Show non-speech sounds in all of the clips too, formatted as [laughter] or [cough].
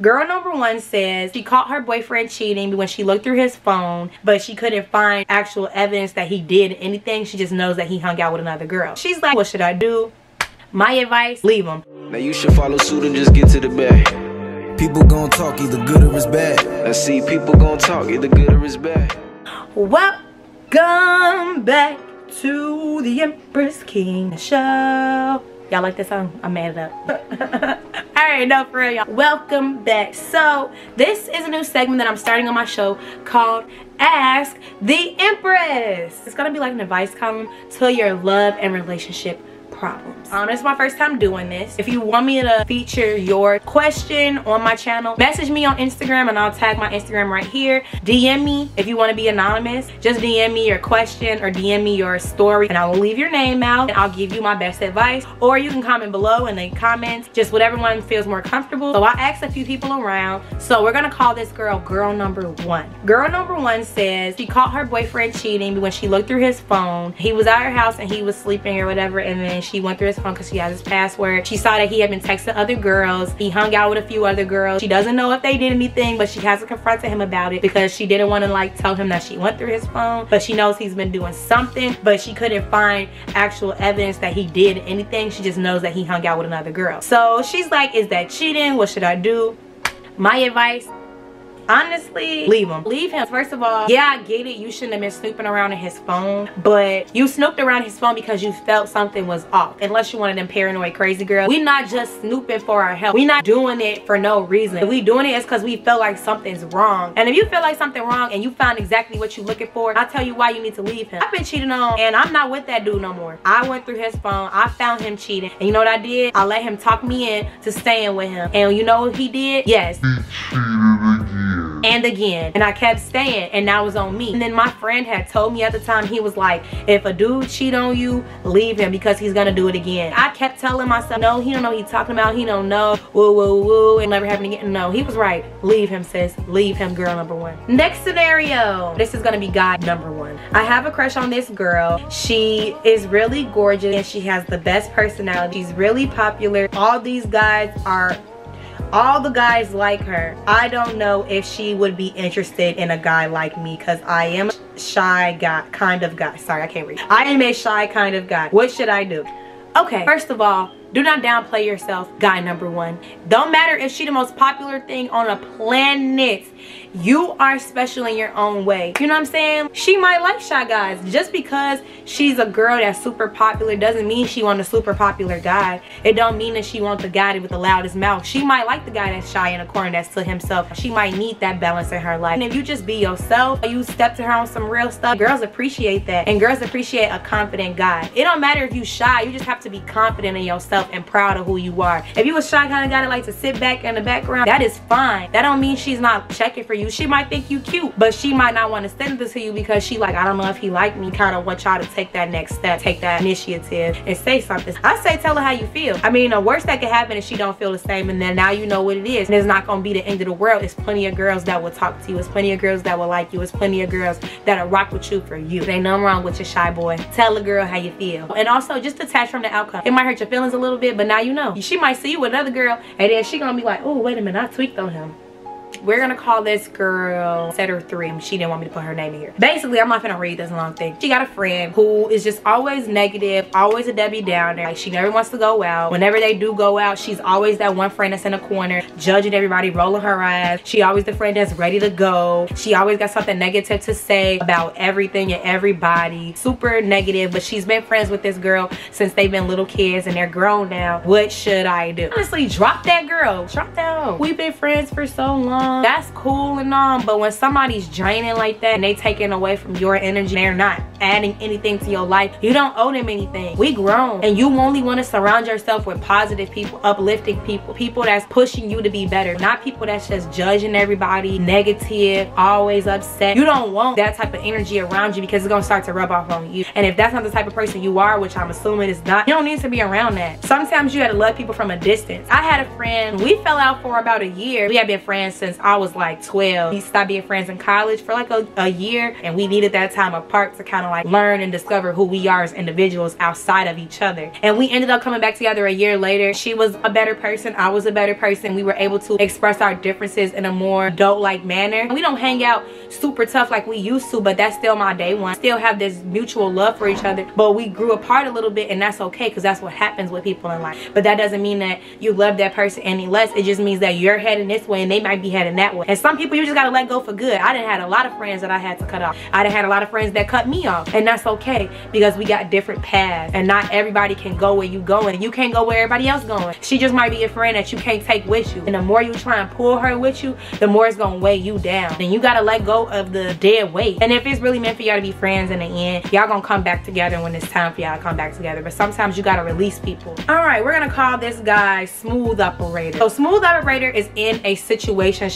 Girl number one says she caught her boyfriend cheating when she looked through his phone, but she couldn't find actual evidence that he did anything. She just knows that he hung out with another girl. She's like, what should I do? My advice, leave him. Now you should follow suit and just get to the bag. People gon' talk either good or it's bad. I see people gon' talk either good or it's bad. Welcome back to the Empress Keena show. Y'all like this song? I made it up. [laughs] Alright, no, for real, y'all. Welcome back. So, this is a new segment that I'm starting on my show called Ask the Empress. It's gonna be like an advice column to your love and relationship problems. Um, is my first time doing this. If you want me to feature your question on my channel, message me on Instagram and I'll tag my Instagram right here. DM me if you want to be anonymous. Just DM me your question or DM me your story and I will leave your name out and I'll give you my best advice. Or you can comment below in the comments, just whatever one feels more comfortable. So I asked a few people around. So we're gonna call this girl girl number one. Girl number one says she caught her boyfriend cheating when she looked through his phone. He was at her house and he was sleeping or whatever and then she went through his phone because she has his password. She saw that he had been texting other girls. He hung out with a few other girls. She doesn't know if they did anything, but she hasn't confronted him about it because she didn't want to like tell him that she went through his phone. But she knows he's been doing something, but she couldn't find actual evidence that he did anything. She just knows that he hung out with another girl. So she's like, is that cheating? What should I do? My advice, honestly leave him. leave him. First of all yeah i get it. You shouldn't have been snooping around in his phone but you snooped around his phone because you felt something was off. Unless you're one of them paranoid crazy girls. We're not just snooping for our health We're not doing it for no reason. If we doing it is because we feel like something's wrong. And if you feel like something wrong and you found exactly what you're looking for i'll tell you why you need to leave him. I've been cheating on and i'm not with that dude no more. I went through his phone. I found him cheating. And you know what i did? I let him talk me in to staying with him. And you know what he did? Yes and again. And I kept staying and that was on me. And then my friend had told me at the time he was like if a dude cheat on you leave him because he's gonna do it again. I kept telling myself no he don't know he's talking about. He don't know. Woo woo woo and never happened again no he was right. Leave him sis. Leave him girl number one. Next scenario. This is gonna be guy number one. I have a crush on this girl. She is really gorgeous and she has the best personality. She's really popular. All these guys are all the guys like her. I don't know if she would be interested in a guy like me because i am a shy guy kind of guy. Sorry i can't read. I am a shy kind of guy. What should i do? Okay first of all do not downplay yourself guy number one. Don't matter if she the most popular thing on a planet. You are special in your own way. You know what i'm saying? She might like shy guys. Just because she's a girl that's super popular doesn't mean she want a super popular guy. It don't mean that she wants the guy with the loudest mouth. She might like the guy that's shy in a corner that's to himself. She might need that balance in her life. And if you just be yourself you step to her on some real stuff girls appreciate that. And girls appreciate a confident guy. It don't matter if you shy. You just have to be confident in yourself and proud of who you are if you a shy kind of guy that like to sit back in the background that is fine that don't mean she's not checking for you. She might think you cute, but she might not want to send this to you because she like, I don't know if he like me. Kind of want y'all to take that next step, take that initiative and say something. I say tell her how you feel. I mean, the worst that could happen is she don't feel the same and then now you know what it is. And it's not going to be the end of the world. It's plenty of girls that will talk to you. It's plenty of girls that will like you. It's plenty of girls that'll rock with you for you. There ain't nothing wrong with your shy boy. Tell a girl how you feel. And also just detach from the outcome. It might hurt your feelings a little bit, but now you know. She might see you with another girl and then she gonna be like, oh, wait a minute, I tweaked on him we're gonna call this girl setter three she didn't want me to put her name here. Basically i'm not gonna read this long thing. She got a friend who is just always negative always a debbie downer. Like she never wants to go out. Whenever they do go out she's always that one friend that's in a corner judging everybody rolling her eyes. She always the friend that's ready to go. She always got something negative to say about everything and everybody. Super negative but she's been friends with this girl since they've been little kids and they're grown now. What should i do? Honestly drop that girl. Drop that we've been friends for so long Um, that's cool and all but when somebody's draining like that and they taking away from your energy they're not adding anything to your life. You don't owe them anything. We grown and you only want to surround yourself with positive people uplifting people people that's pushing you to be better not people that's just judging everybody negative always upset. You don't want that type of energy around you because it's gonna start to rub off on you. And if that's not the type of person you are which i'm assuming is not you don't need to be around that. Sometimes you gotta love people from a distance. I had a friend we fell out for about a year. We had been friends since I was like 12. We stopped being friends in college for like a, a year and we needed that time apart to kind of like learn and discover who we are as individuals outside of each other. And we ended up coming back together a year later. She was a better person. I was a better person. We were able to express our differences in a more adult-like manner. We don't hang out super tough like we used to, but that's still my day one. Still have this mutual love for each other, but we grew apart a little bit and that's okay because that's what happens with people in life. But that doesn't mean that you love that person any less. It just means that you're heading this way and they might be heading that way. And some people you just gotta let go for good. I didn't have a lot of friends that I had to cut off. I didn't had a lot of friends that cut me off. And that's okay because we got different paths and not everybody can go where you going. And you can't go where everybody else going. She just might be a friend that you can't take with you. And the more you try and pull her with you, the more it's gonna weigh you down. And you gotta let go of the dead weight. And if it's really meant for y'all to be friends in the end, y'all gonna come back together when it's time for y'all to come back together. But sometimes you gotta release people. All right, we're gonna call this guy Smooth Operator. So Smooth Operator is in a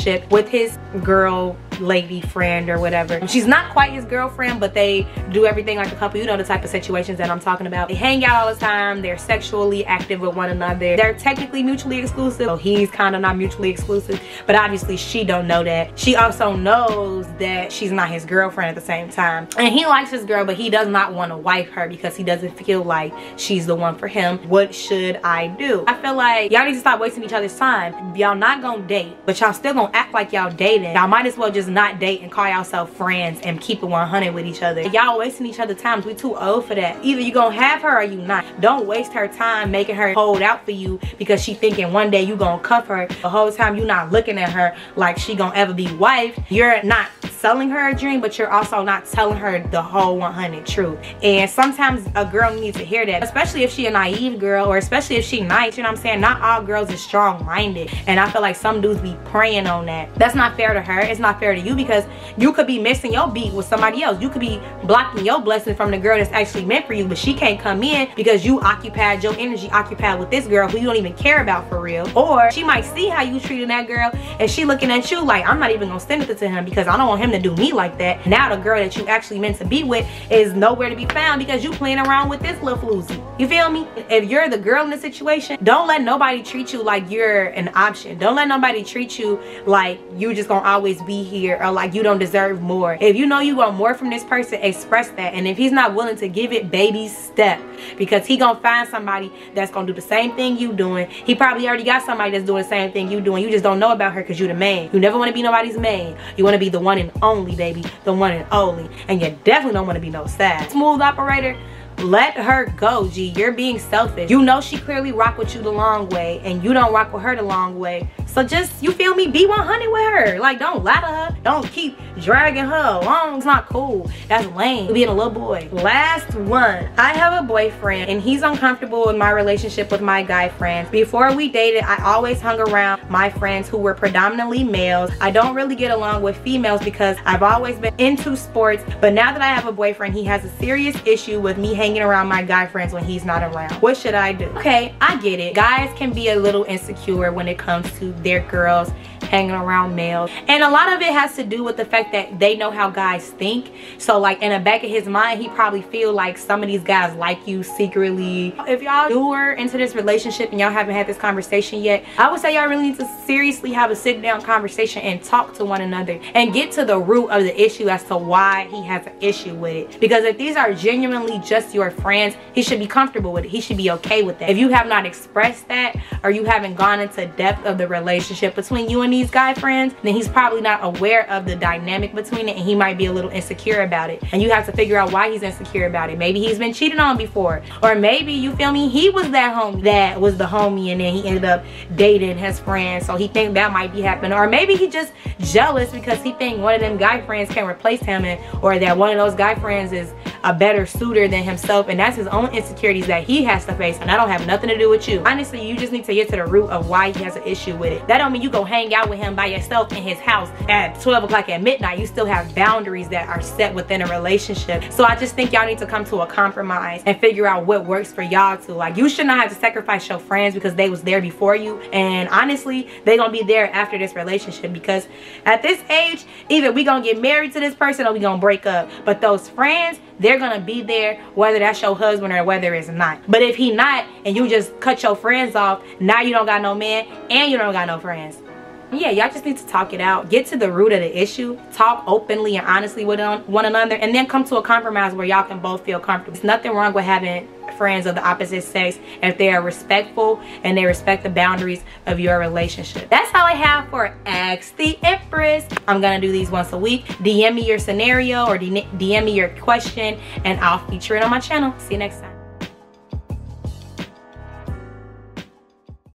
situationship with his girl lady friend or whatever. She's not quite his girlfriend, but they do everything like a couple. You know the type of situations that I'm talking about. They hang out all the time. They're sexually active with one another. They're technically mutually exclusive. So he's kind of not mutually exclusive, but obviously she don't know that. She also knows that she's not his girlfriend at the same time. And he likes his girl, but he does not want to wife her because he doesn't feel like she's the one for him. What should I do? I feel like y'all need to stop wasting each other's time. Y'all not gonna date, but y'all still gonna act like y'all dating. Y'all might as well just just not date and call yourself friends and keep it 100 with each other. Y'all wasting each other times. We too old for that. Either you gonna have her or you not. Don't waste her time making her hold out for you because she thinking one day you gonna cuff her. The whole time you not looking at her like she gonna ever be wife. You're not selling her a dream, but you're also not telling her the whole 100 truth. And sometimes a girl needs to hear that, especially if she a naive girl or especially if she nice, you know what I'm saying? Not all girls are strong-minded. And I feel like some dudes be preying on that. That's not fair to her. It's not fair to you because you could be missing your beat with somebody else. You could be blocking your blessing from the girl that's actually meant for you, but she can't come in because you occupied your energy occupied with this girl who you don't even care about for real. Or she might see how you treating that girl and she looking at you like, I'm not even gonna send it to him because I don't want him to do me like that. Now the girl that you actually meant to be with is nowhere to be found because you playing around with this little floozy. You feel me? If you're the girl in the situation, don't let nobody treat you like you're an option. Don't let nobody treat you like you just gonna always be here or like you don't deserve more. If you know you want more from this person, express that. And if he's not willing to give it, baby step. Because he gonna find somebody that's gonna do the same thing you doing. He probably already got somebody that's doing the same thing you doing. You just don't know about her because you the man. You never want to be nobody's man. You want to be the one and only, baby. The one and only. And you definitely don't want to be no sad. Smooth operator let her go g. You're being selfish. You know she clearly rock with you the long way and you don't rock with her the long way. So just you feel me? Be 100 with her. Like don't lie to her. Don't keep dragging her along. It's not cool. That's lame. Being a little boy. Last one. I have a boyfriend and he's uncomfortable in my relationship with my guy friends. Before we dated i always hung around my friends who were predominantly males. I don't really get along with females because i've always been into sports but now that i have a boyfriend he has a serious issue with me hanging around my guy friends when he's not around. What should i do? Okay i get it. Guys can be a little insecure when it comes to their girls hanging around males. And a lot of it has to do with the fact that they know how guys think. So like in the back of his mind he probably feel like some of these guys like you secretly. If y'all newer into this relationship and y'all haven't had this conversation yet i would say y'all really need to seriously have a sit down conversation and talk to one another and get to the root of the issue as to why he has an issue with it. Because if these are genuinely just your friends he should be comfortable with it. He should be okay with that. If you have not expressed that or you haven't gone into depth of the relationship between you and these guy friends, then he's probably not aware of the dynamic between it and he might be a little insecure about it. And you have to figure out why he's insecure about it. Maybe he's been cheated on before. Or maybe, you feel me, he was that homie that was the homie and then he ended up dating his friend. So he think that might be happening. Or maybe he just jealous because he think one of them guy friends can replace him and, or that one of those guy friends is a better suitor than himself and that's his own insecurities that he has to face and I don't have nothing to do with you. Honestly, you just need to get to the root of why he has an issue with it. That don't mean you go hang out with him by yourself in his house at 12 o'clock at midnight. You still have boundaries that are set within a relationship. So I just think y'all need to come to a compromise and figure out what works for y'all to. Like you should not have to sacrifice your friends because they was there before you and honestly, they gonna be there after this relationship because at this age, either we gonna get married to this person or we gonna break up. But those friends, they're gonna be there whether that's your husband or whether it's not but if he not and you just cut your friends off now you don't got no man and you don't got no friends yeah, y'all just need to talk it out. Get to the root of the issue. Talk openly and honestly with one another. And then come to a compromise where y'all can both feel comfortable. There's nothing wrong with having friends of the opposite sex if they are respectful and they respect the boundaries of your relationship. That's all I have for Ask the Empress. I'm gonna do these once a week. DM me your scenario or DM me your question and I'll feature it on my channel. See you next time.